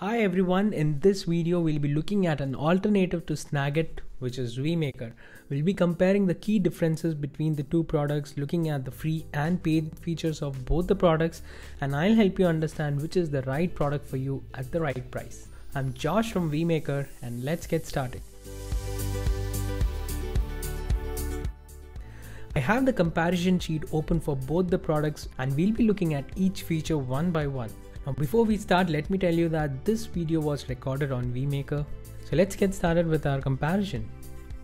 Hi everyone, in this video we'll be looking at an alternative to Snagit which is VMaker. We'll be comparing the key differences between the two products, looking at the free and paid features of both the products and I'll help you understand which is the right product for you at the right price. I'm Josh from VMaker and let's get started. I have the comparison sheet open for both the products and we'll be looking at each feature one by one. Before we start, let me tell you that this video was recorded on VMaker. So let's get started with our comparison.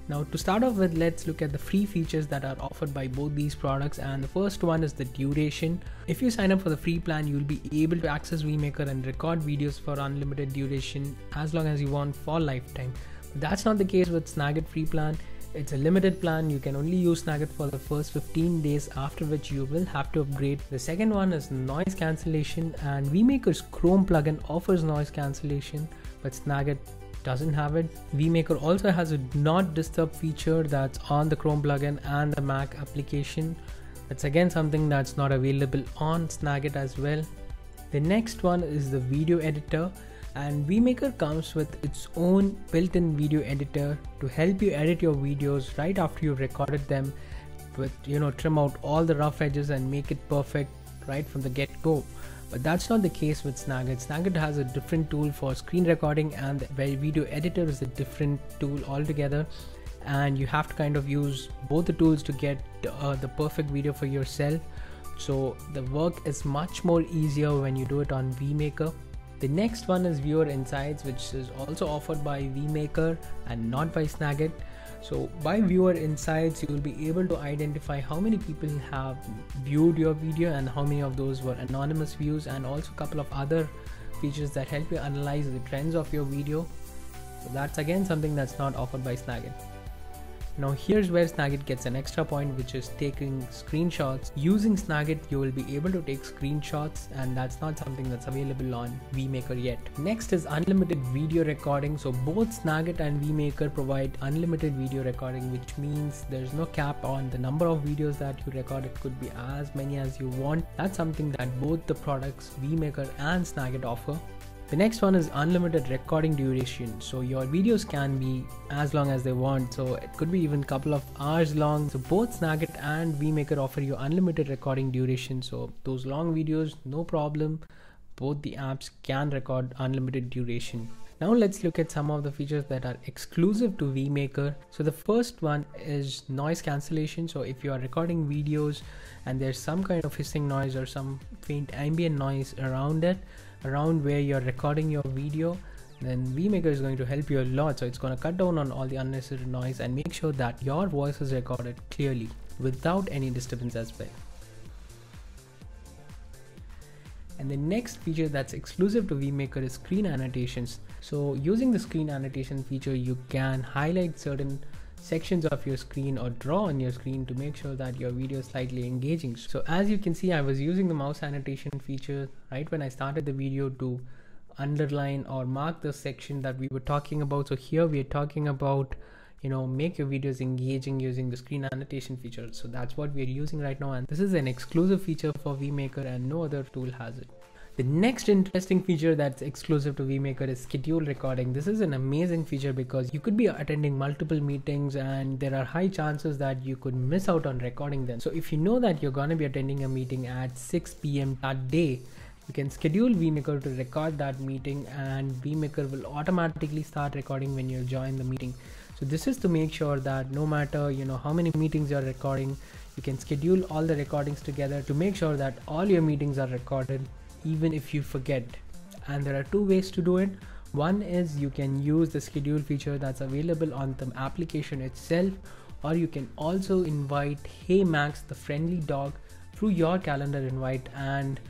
Now to start off with, let's look at the free features that are offered by both these products and the first one is the duration. If you sign up for the free plan, you'll be able to access VMaker and record videos for unlimited duration as long as you want for lifetime. That's not the case with Snagit free plan. It's a limited plan. You can only use Snagit for the first 15 days after which you will have to upgrade. The second one is noise cancellation and VMaker's Chrome plugin offers noise cancellation but Snagit doesn't have it. VMaker also has a not disturb feature that's on the Chrome plugin and the Mac application. That's again something that's not available on Snagit as well. The next one is the video editor and VMaker comes with its own built-in video editor to help you edit your videos right after you've recorded them with you know trim out all the rough edges and make it perfect right from the get-go. But that's not the case with Snagit. Snagit has a different tool for screen recording and the video editor is a different tool altogether. And you have to kind of use both the tools to get uh, the perfect video for yourself. So the work is much more easier when you do it on vmaker the next one is Viewer Insights, which is also offered by VMaker and not by Snagit. So by Viewer Insights, you will be able to identify how many people have viewed your video and how many of those were anonymous views and also a couple of other features that help you analyze the trends of your video. So that's again something that's not offered by Snagit. Now here's where Snagit gets an extra point which is taking screenshots. Using Snagit you will be able to take screenshots and that's not something that's available on VMaker yet. Next is unlimited video recording. So both Snagit and VMaker provide unlimited video recording which means there's no cap on the number of videos that you record. It could be as many as you want. That's something that both the products VMaker and Snagit offer. The next one is unlimited recording duration. So your videos can be as long as they want. So it could be even a couple of hours long. So both Snagit and VMaker offer you unlimited recording duration. So those long videos, no problem. Both the apps can record unlimited duration. Now let's look at some of the features that are exclusive to VMaker. So the first one is noise cancellation. So if you are recording videos and there's some kind of hissing noise or some faint ambient noise around it, around where you're recording your video then vmaker is going to help you a lot. So it's going to cut down on all the unnecessary noise and make sure that your voice is recorded clearly without any disturbance as well. And the next feature that's exclusive to vmaker is screen annotations. So using the screen annotation feature you can highlight certain sections of your screen or draw on your screen to make sure that your video is slightly engaging. So as you can see, I was using the mouse annotation feature right when I started the video to underline or mark the section that we were talking about. So here we are talking about you know make your videos engaging using the screen annotation feature so that's what we're using right now and this is an exclusive feature for vmaker and no other tool has it the next interesting feature that's exclusive to VMaker is schedule recording. This is an amazing feature because you could be attending multiple meetings and there are high chances that you could miss out on recording them. So if you know that you're going to be attending a meeting at 6 p.m. that day, you can schedule VMaker to record that meeting and VMaker will automatically start recording when you join the meeting. So this is to make sure that no matter you know how many meetings you're recording, you can schedule all the recordings together to make sure that all your meetings are recorded even if you forget. And there are two ways to do it. One is you can use the schedule feature that's available on the application itself or you can also invite hey max the friendly dog through your calendar invite and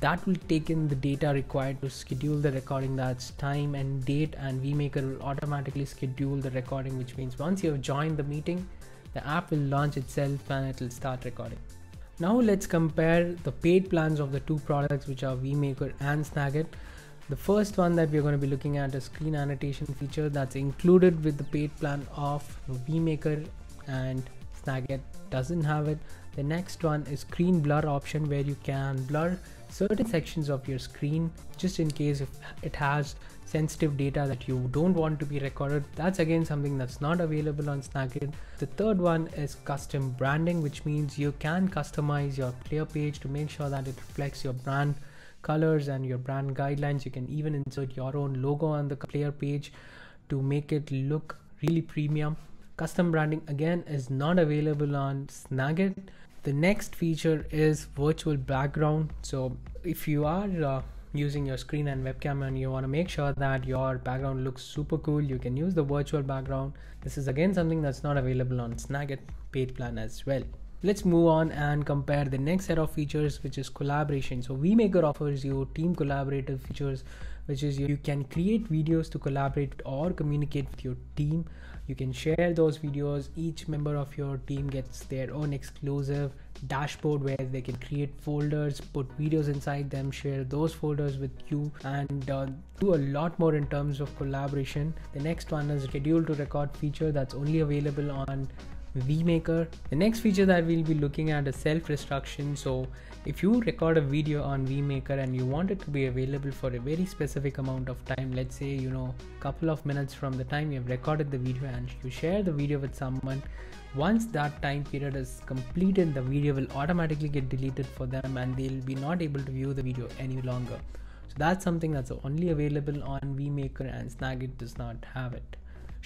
that will take in the data required to schedule the recording. That's time and date and vmaker will automatically schedule the recording which means once you have joined the meeting the app will launch itself and it will start recording now let's compare the paid plans of the two products which are VMaker and Snagit. The first one that we're going to be looking at is screen annotation feature that's included with the paid plan of VMaker and Snagit doesn't have it. The next one is screen blur option where you can blur certain sections of your screen just in case if it has sensitive data that you don't want to be recorded. That's again something that's not available on snagit. The third one is custom branding which means you can customize your player page to make sure that it reflects your brand colors and your brand guidelines. You can even insert your own logo on the player page to make it look really premium. Custom branding again is not available on snagit the next feature is virtual background. So if you are uh, using your screen and webcam and you want to make sure that your background looks super cool you can use the virtual background. This is again something that's not available on snagit paid plan as well let's move on and compare the next set of features which is collaboration. So vmaker offers you team collaborative features which is you can create videos to collaborate or communicate with your team. You can share those videos. Each member of your team gets their own exclusive dashboard where they can create folders put videos inside them share those folders with you and uh, do a lot more in terms of collaboration. The next one is schedule to record feature that's only available on vmaker. The next feature that we'll be looking at is self destruction so if you record a video on vmaker and you want it to be available for a very specific amount of time let's say you know a couple of minutes from the time you have recorded the video and you share the video with someone once that time period is completed the video will automatically get deleted for them and they'll be not able to view the video any longer. So that's something that's only available on vmaker and snagit does not have it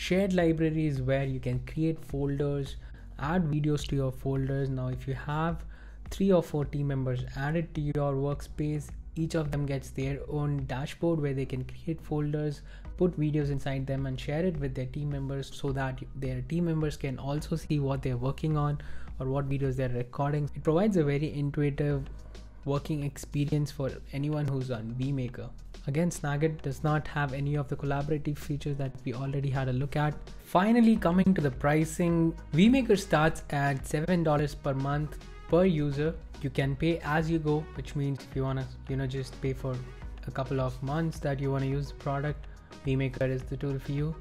shared library is where you can create folders add videos to your folders. Now if you have three or four team members added to your workspace. Each of them gets their own dashboard where they can create folders put videos inside them and share it with their team members so that their team members can also see what they're working on or what videos they're recording. It provides a very intuitive working experience for anyone who's on vmaker Again, Snagit does not have any of the collaborative features that we already had a look at. Finally, coming to the pricing, vMaker starts at $7 per month per user. You can pay as you go, which means if you want to, you know, just pay for a couple of months that you want to use the product, vMaker is the tool for you.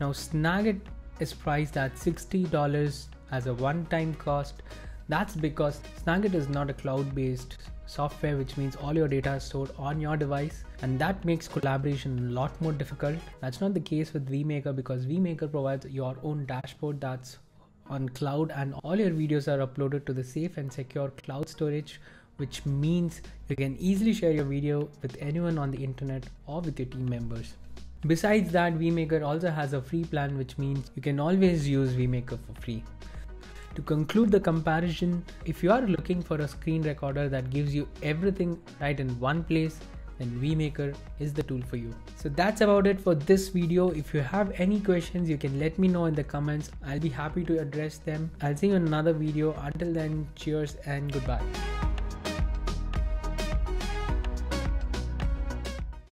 Now, Snagit is priced at $60 as a one-time cost. That's because Snagit is not a cloud-based software which means all your data is stored on your device and that makes collaboration a lot more difficult. That's not the case with vmaker because vmaker provides your own dashboard that's on cloud and all your videos are uploaded to the safe and secure cloud storage which means you can easily share your video with anyone on the internet or with your team members. Besides that vmaker also has a free plan which means you can always use vmaker for free to conclude the comparison, if you are looking for a screen recorder that gives you everything right in one place, then vMaker is the tool for you. So that's about it for this video. If you have any questions, you can let me know in the comments. I'll be happy to address them. I'll see you in another video. Until then, cheers and goodbye.